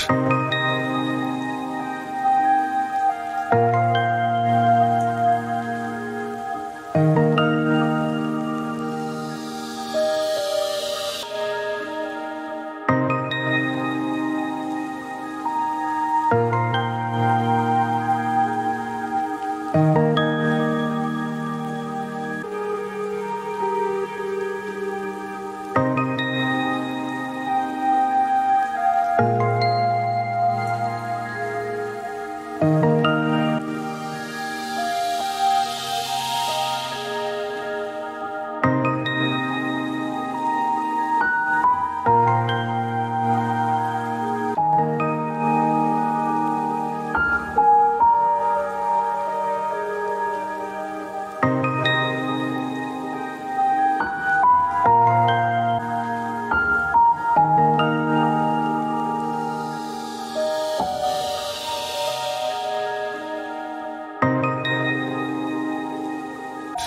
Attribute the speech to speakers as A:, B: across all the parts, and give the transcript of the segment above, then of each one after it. A: you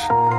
A: you.